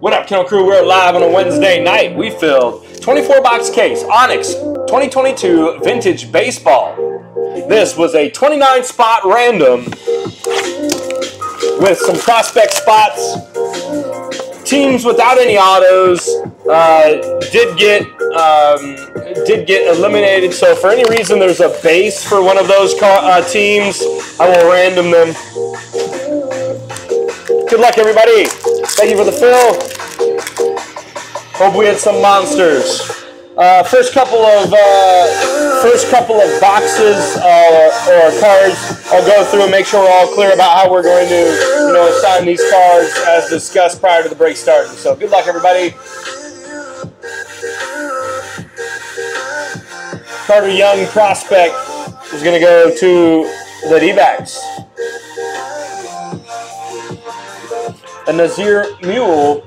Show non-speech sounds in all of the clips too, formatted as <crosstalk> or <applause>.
What up, Kennel Crew? We're live on a Wednesday night. We filled 24 box case Onyx 2022 Vintage Baseball. This was a 29 spot random with some prospect spots. Teams without any autos uh, did get um, did get eliminated. So for any reason there's a base for one of those uh, teams, I will random them. Good luck, everybody. Thank you for the fill. Hope we had some monsters. Uh, first couple of uh, first couple of boxes uh, or cards, I'll go through and make sure we're all clear about how we're going to you know assign these cards as discussed prior to the break starting. So good luck, everybody. Carter Young prospect is going to go to the D-backs. A Nazier Mule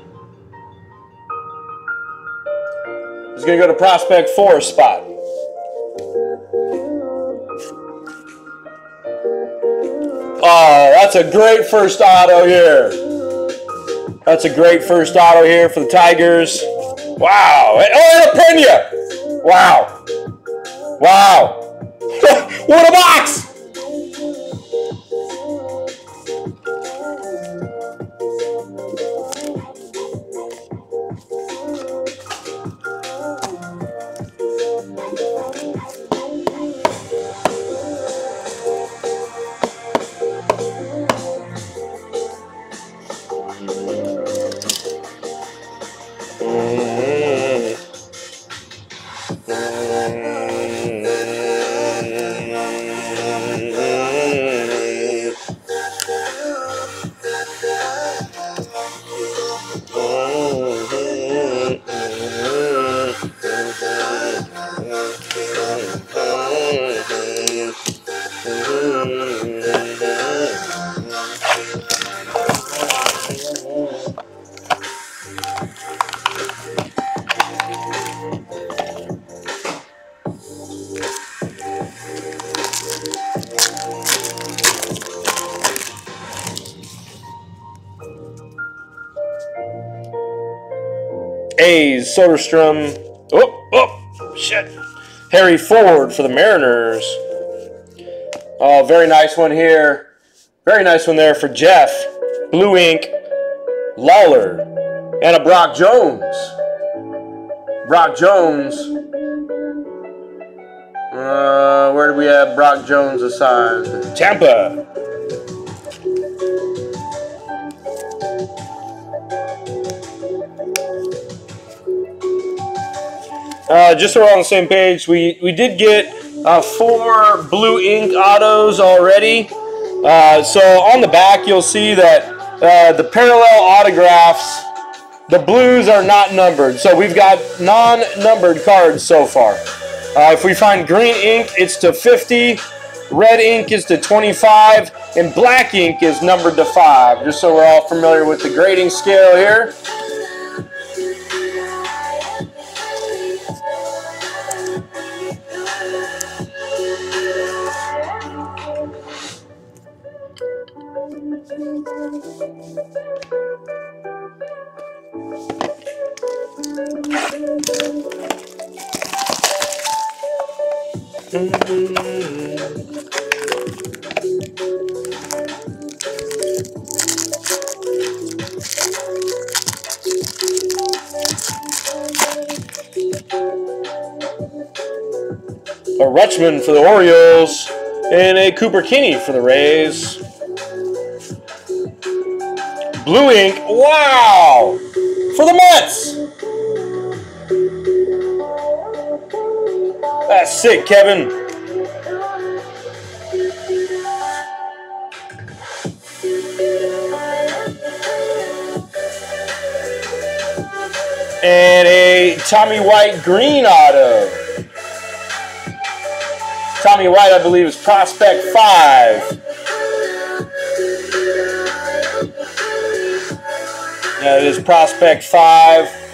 is going to go to prospect four spot. Oh, that's a great first auto here. That's a great first auto here for the Tigers. Wow. Oh, and a Pena. Wow. Wow. <laughs> what a box! Soderstrom. Oh, oh, shit. Harry Ford for the Mariners. Oh, very nice one here. Very nice one there for Jeff. Blue ink, Lawlar, and a Brock Jones. Brock Jones. Uh, where do we have Brock Jones assigned? Tampa. Uh, just so we're on the same page, we, we did get uh, four blue ink autos already. Uh, so on the back, you'll see that uh, the parallel autographs, the blues are not numbered. So we've got non-numbered cards so far. Uh, if we find green ink, it's to 50. Red ink is to 25. And black ink is numbered to 5. Just so we're all familiar with the grading scale here. A Rutschman for the Orioles, and a Cooper Kinney for the Rays. Blue ink, wow! For the Mets! That's sick, Kevin. And a Tommy White green auto. Tommy White, I believe, is prospect five. That is prospect five.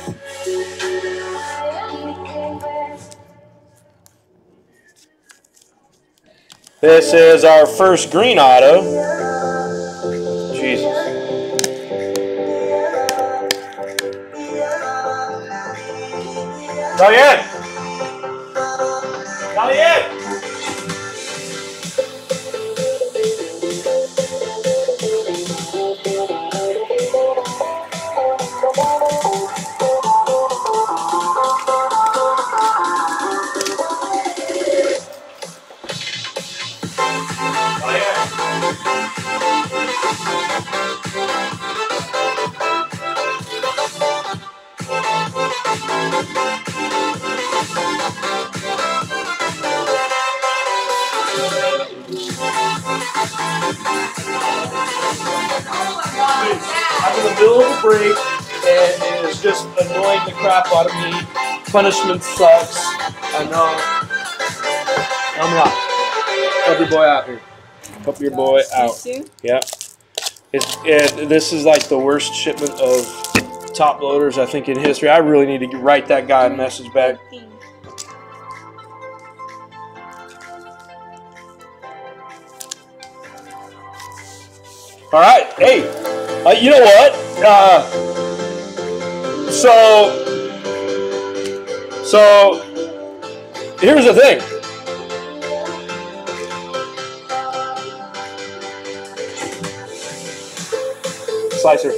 This is our first green auto. Jesus. Diane! Diane! Punishment sucks. I know. Help me out. Help your boy out here. Help your boy out. Too? Yeah. It's it, this is like the worst shipment of top loaders I think in history. I really need to write that guy a message back. All right. Hey, uh, you know what? Uh, so, so here's the thing. Slicer.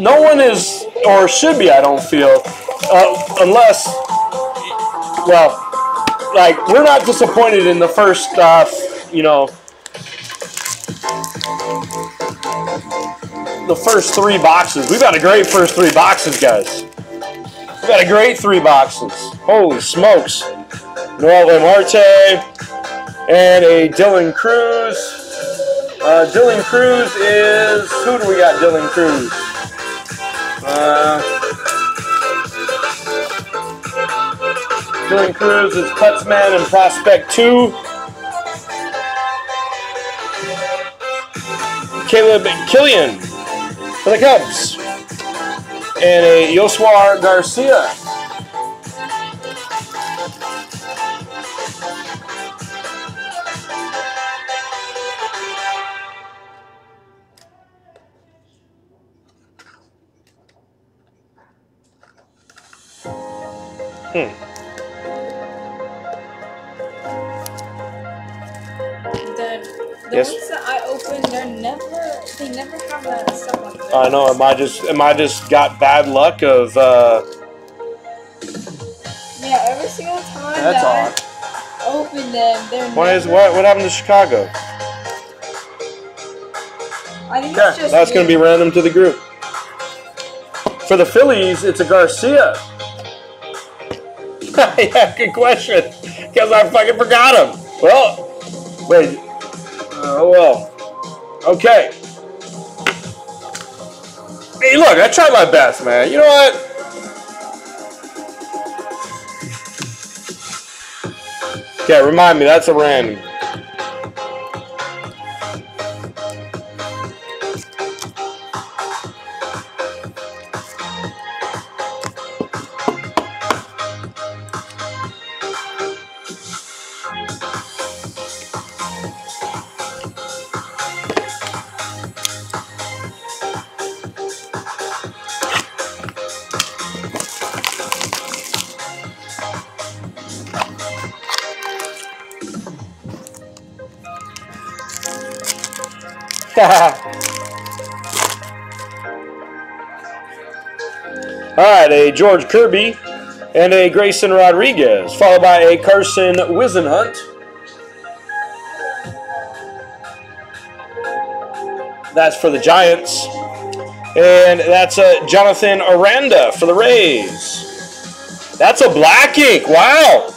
No one is, or should be, I don't feel, uh, unless, well, like we're not disappointed in the first, uh, you know, the first three boxes. We've got a great first three boxes, guys. We've got a great three boxes. Holy smokes. Noel Marte and a Dylan Crews. Uh, Dylan Crews is, who do we got Dylan Crews? Uh, Dylan Crews is Putzman and Prospect 2. Caleb Killian for the Cubs. And a Yoswar Garcia. I. Am I just am I just got bad luck of uh Yeah, every single time That's that I open them, they're what is never, what what happened to Chicago? I think Yeah, it's just that's gonna be random to the group. For the Phillies, it's a Garcia. <laughs> yeah, good question. Because I fucking forgot him. Well, wait. Oh well. Okay. Hey, look, I tried my best, man. You know what? Okay, remind me, that's a random. <laughs> All right, a George Kirby and a Grayson Rodriguez, followed by a Carson Whisenhunt. That's for the Giants. And that's a Jonathan Aranda for the Rays. That's a black ink. Wow.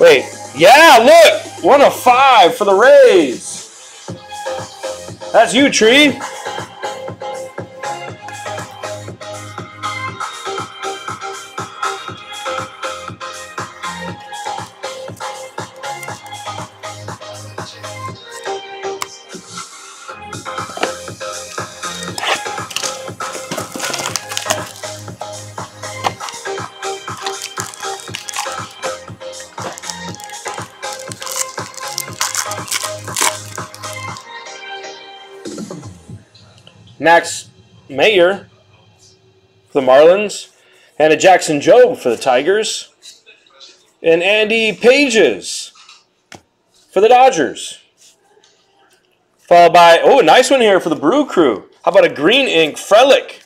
Wait. Yeah, look. One of five for the Rays. That's you, Tree. Mayer for the Marlins. And a Jackson Jobe for the Tigers. And Andy Pages for the Dodgers. Followed by, oh, a nice one here for the Brew Crew. How about a green ink Frelick?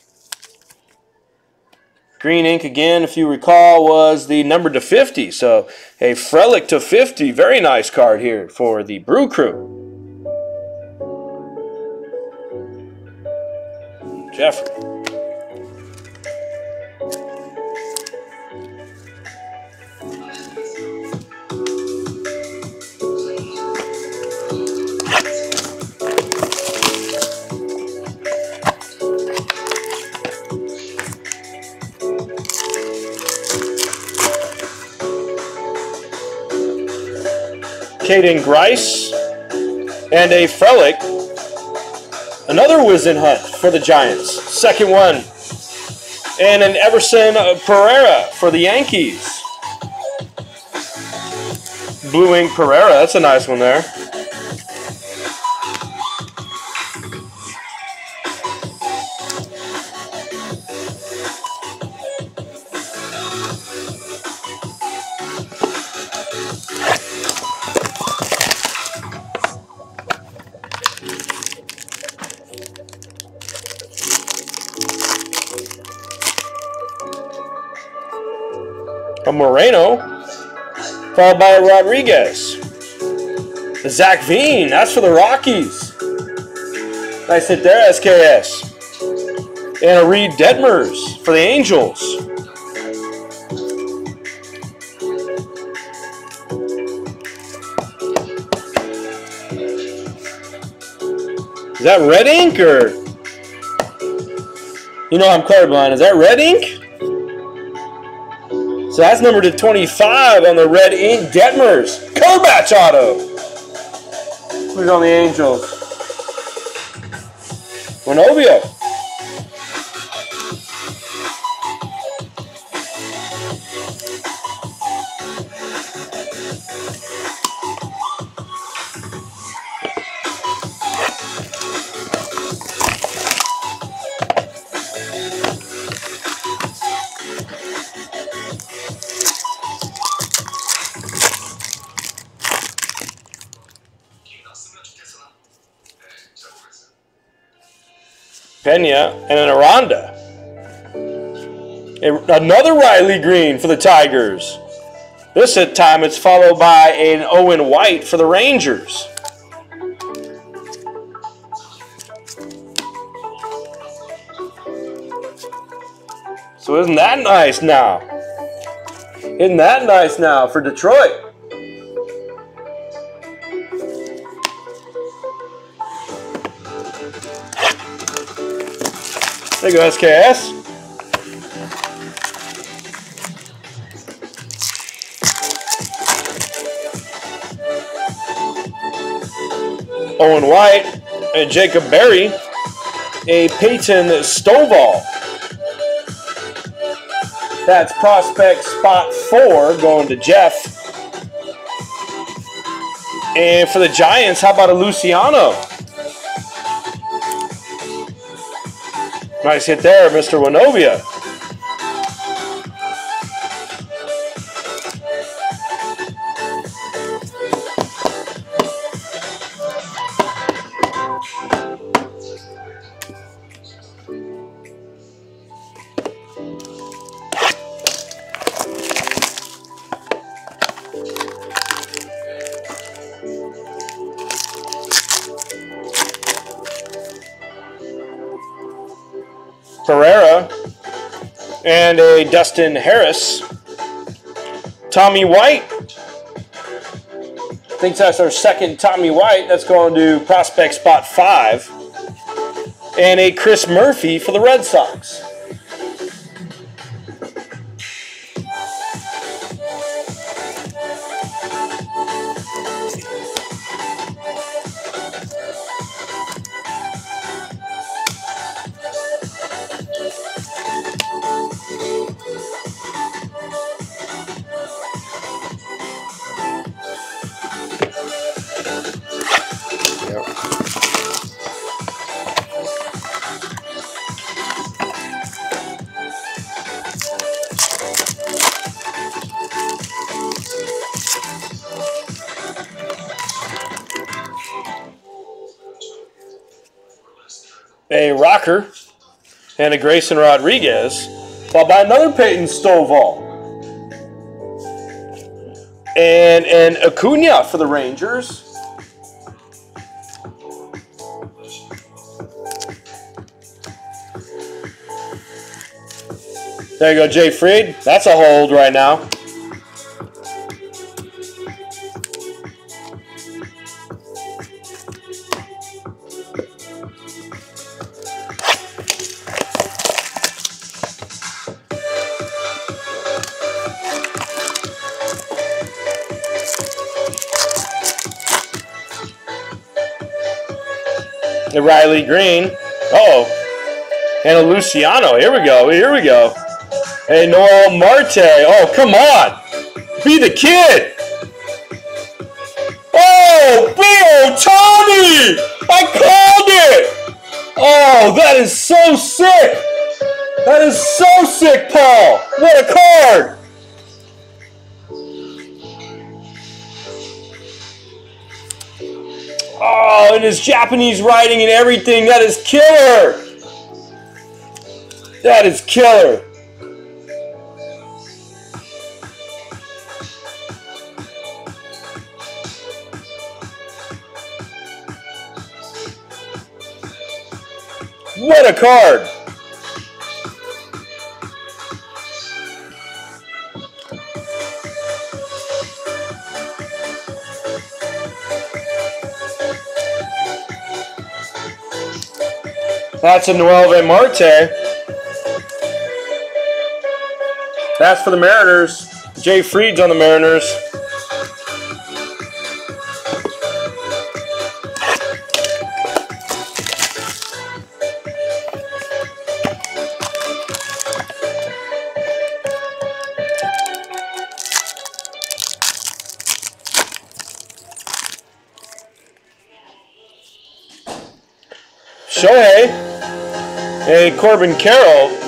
Green ink again, if you recall, was the number to 50. So a Frelick to 50. Very nice card here for the Brew Crew. Jeffrey. Caden Grice and a Frelick. Another Whisenhunt for the Giants. Second one. And an Everson uh, Pereira for the Yankees. Blue Ink Pereira, that's a nice one there. Followed by Rodriguez. Zach Veen, that's for the Rockies. Nice hit there, SKS. And a Reid Detmers for the Angels. Is that red ink or? You know I'm colorblind. Is that red ink? So that's number to 25 on the red ink Detmers. Kobatch auto. Who's on the Angels? Renovio. Pena, and an Aranda. Another Riley Greene for the Tigers. This time it's followed by an Owen White for the Rangers. So isn't that nice now? Isn't that nice now for Detroit? There you go, SKS. Owen White and Jacob Berry, a Peyton Stovall. That's prospect spot four going to Jeff. And for the Giants, how about a Luciano? Nice hit there, Mr. Winovia. And a Dustin Harris. Tommy White. I think that's our second Tommy White. That's going to prospect spot five. And a Chris Murphy for the Red Sox. A Rocker and a Grayson Rodriguez, followed by another Peyton Stovall. And an Acuna for the Rangers. There you go, Jay Freed. That's a hold right now. Luciano. Here we go. Here we go. Hey, Noel Marte. Oh, come on. Be the kid. Oh, Bill Tommy. I called it. Oh, that is so sick. That is so sick, Paul. What a card. Oh, and his Japanese writing and everything. That is killer. That is killer. What a card! That's a Nueve Marte. That's for the Mariners. Jay Freed's on the Mariners. Shohei, a Corbin Carroll,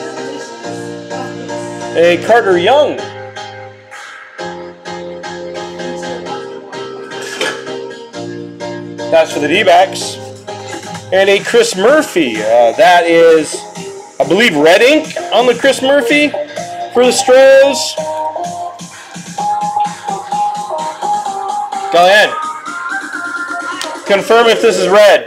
a Carter Young, that's for the D-backs, and a Chris Murphy. Uh, that is, I believe, red ink on the Chris Murphy for the Stros. Go ahead. Confirm if this is red.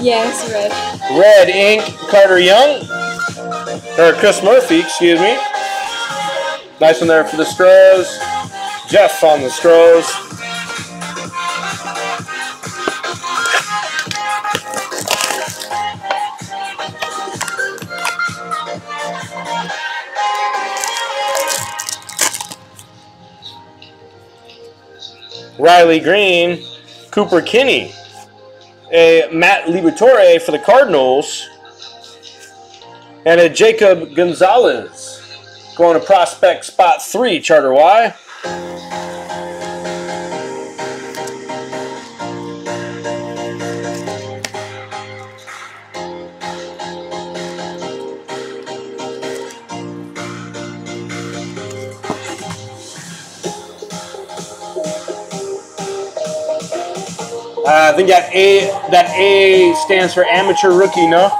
Yes, red. Red ink, Carter Young. Or Chris Murphy, excuse me. Nice one there for the Stros. Jeff on the Stros. Riley Greene, Cooper Kinney, a Matt Liberatore for the Cardinals, and a Jacob Gonzalez going to prospect spot three, Charter Y. Uh, I think that A that A stands for amateur rookie, no?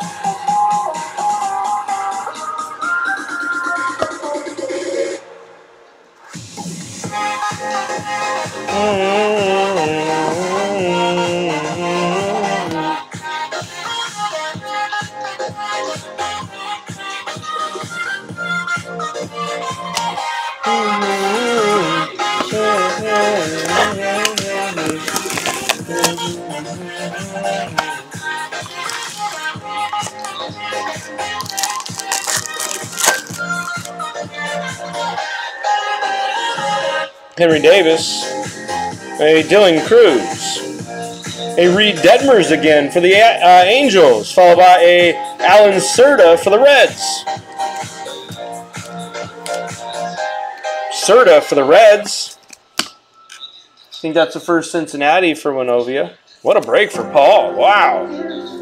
Henry Davis, a Dylan Crews, a Reid Detmers again for the uh, Angels, followed by a Allan Cerda for the Reds. Cerda for the Reds. I think that's the first Cincinnati for Winovia. What a break for Paul. Wow.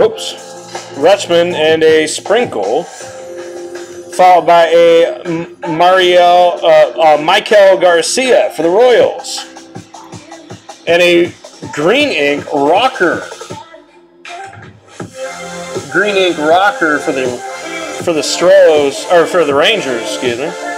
Whoops, Rutschman and a Sprinkle, followed by a Mario, uh, uh, Michael Garcia for the Royals, and a green ink rocker. Green ink rocker for the for the Stros or for the Rangers, excuse me.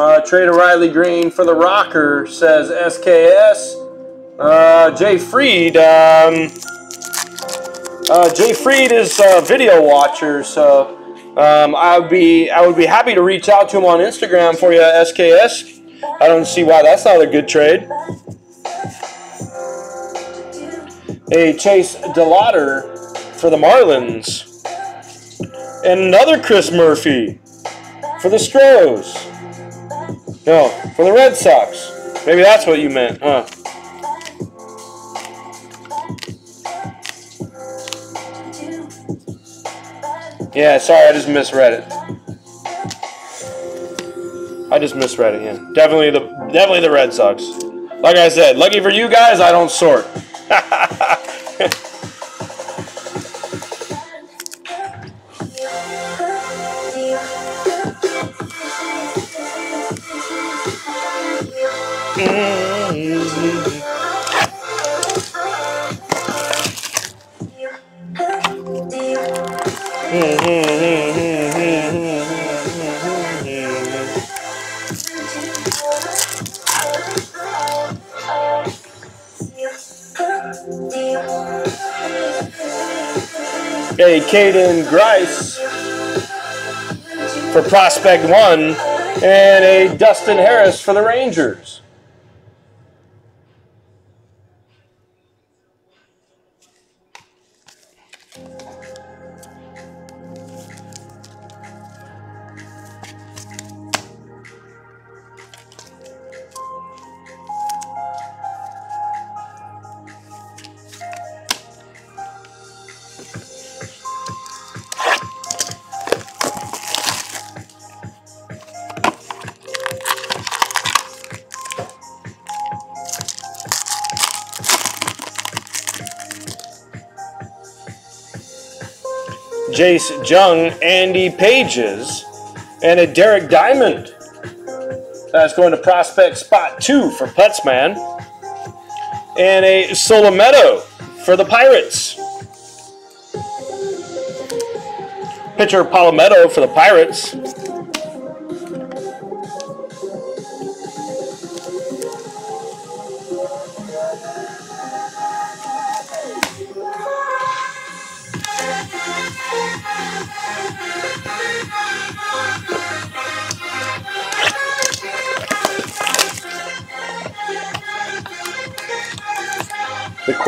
Uh, trade Riley Greene for the rocker, says SKS. Uh, Jay Freed. Um, uh, Jay Freed is a video watcher, so um, I would be I would be happy to reach out to him on Instagram for you, SKS. I don't see why that's not a good trade. A Chase DeLauter for the Marlins. And another Chris Murphy for the Stros. No, for the Red Sox. Maybe that's what you meant, huh? Yeah, sorry, I just misread it. I just misread it. Yeah, definitely the definitely the Red Sox. Like I said, lucky for you guys, I don't sort. <laughs> Hey, Caden Grice for Prospect One, and a Dustin Harris for the Rangers. Jace Jung, Andy Pages, and a Derek Diamond. That's going to prospect spot two for Putzman. And a Solometo for the Pirates. Pitcher Palometto for the Pirates.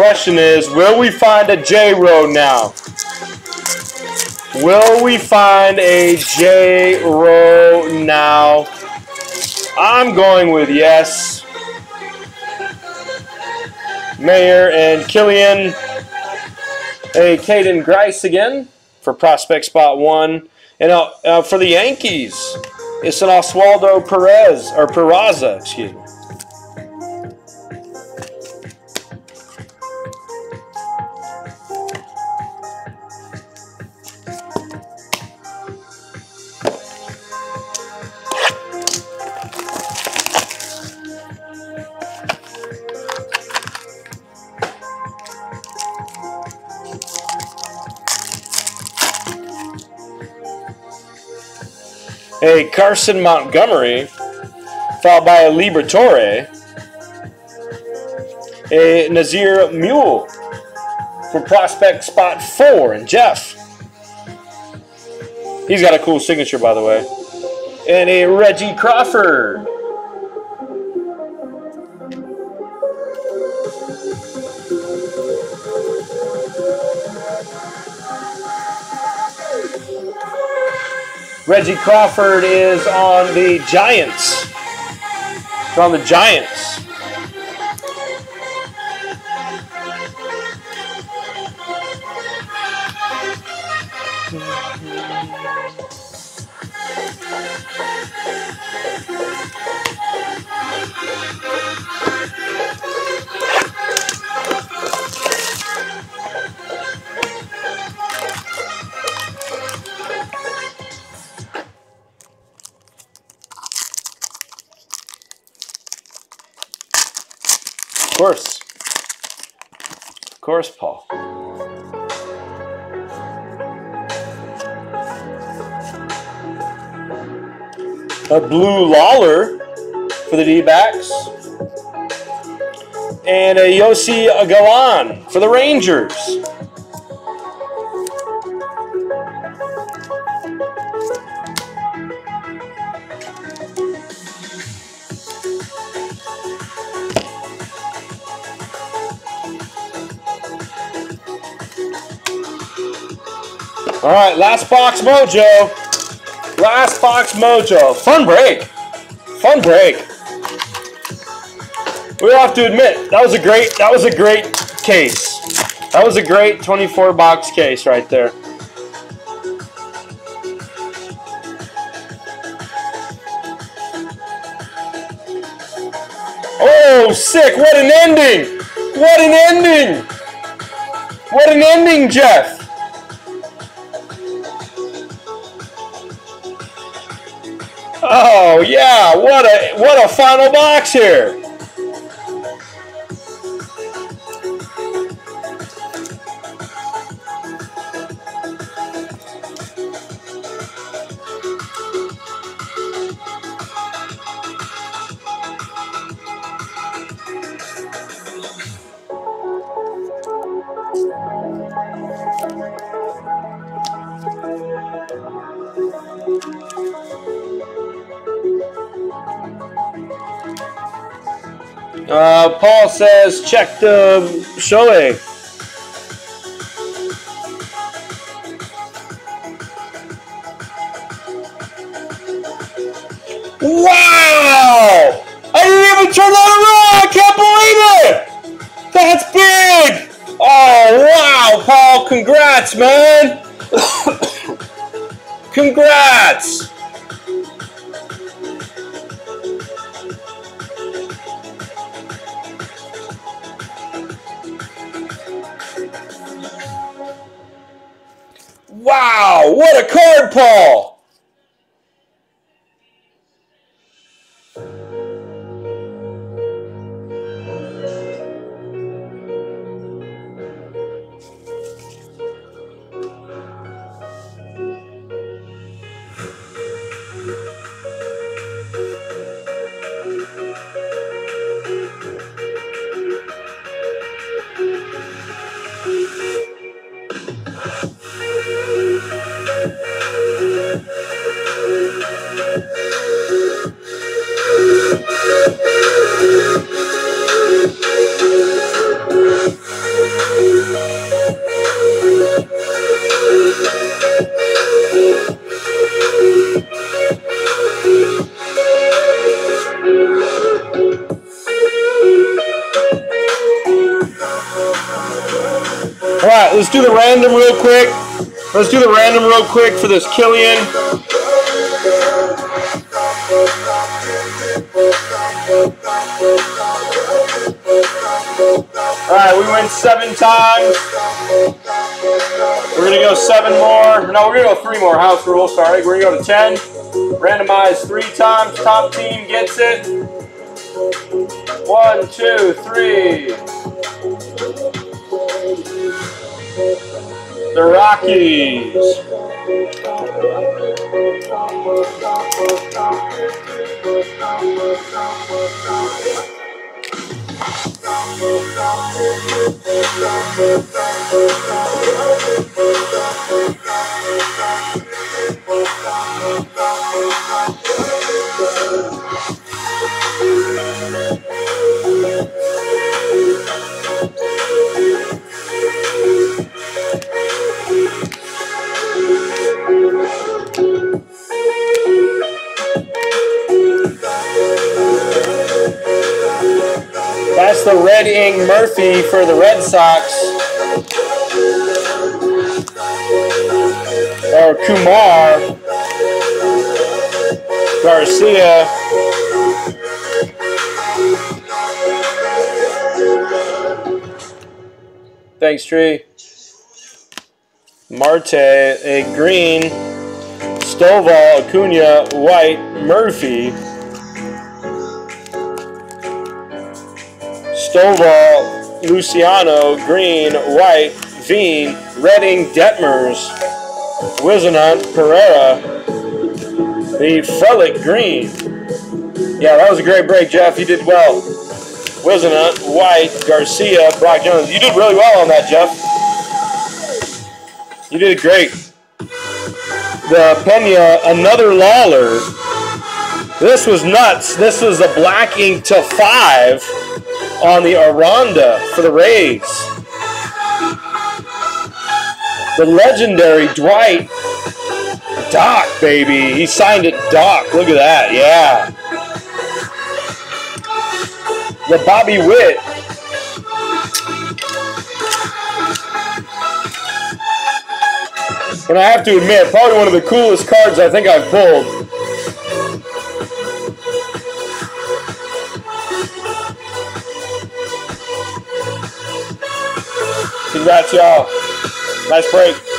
Question is, will we find a J Row now? Will we find a J Row now? I'm going with yes. Mayer and Killian. A Caden Grice again for prospect spot one. And uh, uh, for the Yankees, it's an Oswaldo Perez, or Peraza, excuse me. A Carson Montgomery, followed by a Liberatore, a Nazier Mule for prospect spot four, and Jeff. He's got a cool signature, by the way. And a Reggie Crawford. Reggie Crawford is on the Giants. on the Giants. Course, Paul. A blue Lawlar for the D-backs. And a Yossi Galan for the Rangers. Right, last box mojo. Last box mojo. Fun break. Fun break. We have to admit that was a great that was a great case. That was a great 24 box case right there. Oh, sick. What an ending. What an ending. What an ending, Jeff. Oh yeah, what a what a final box here. Paul says check the um, Shohei. Wow! I didn't even turn that around! I can't believe it! That's big! Oh, wow, Paul, congrats, man! <coughs> congrats! Wow, what a card, Paul! Let's do the random real quick. Let's do the random real quick for this Killian. All right, we went seven times. We're gonna go seven more. No, we're gonna go three more. House rules. Sorry, we're gonna go to ten. Randomize three times. Top team gets it. One, two, three. The Rockies. Murphy for the Red Sox. Or Kumar. Garcia. Thanks, Tree. Marte, a green. Stovall, Acuna, white, Murphy. Stovall, Luciano, green, white, Veen, Redding, Detmers, Whisenhunt, Pereira, the Frelick green. Yeah, that was a great break, Jeff. You did well. Whisenhunt, White, Garcia, Brock Jones. You did really well on that, Jeff. You did great. The Pena, another Lawlar. This was nuts. This was a black ink to five on the Aranda for the Rays. The legendary Dwight Doc, baby. He signed it Doc. Look at that. Yeah. The Bobby Witt. And I have to admit, probably one of the coolest cards I think I've pulled. Congrats, y'all. Nice break.